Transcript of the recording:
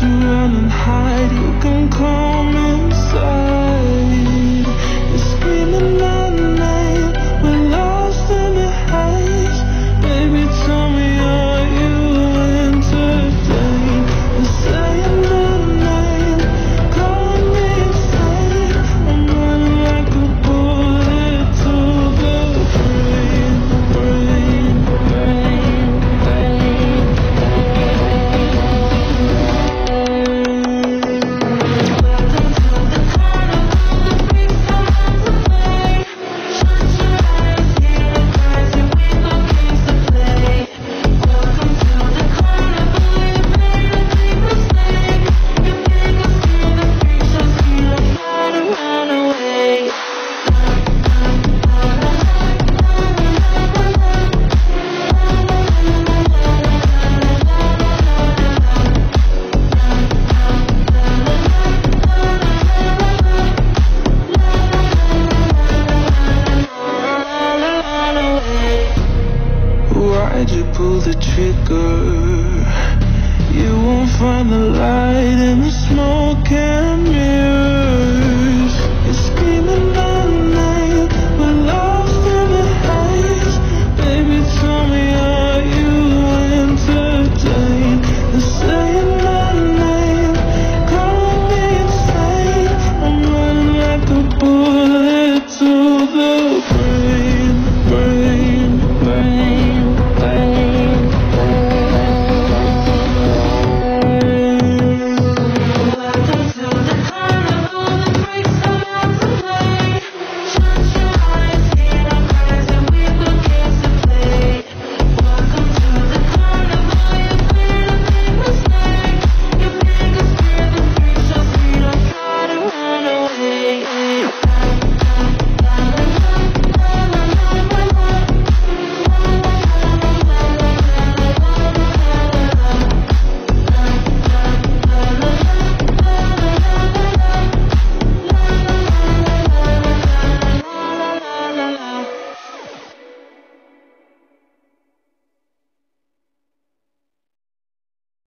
to run and hide. You can come inside. Why'd you pull the trigger? You won't find the light in the smoke and mirrors.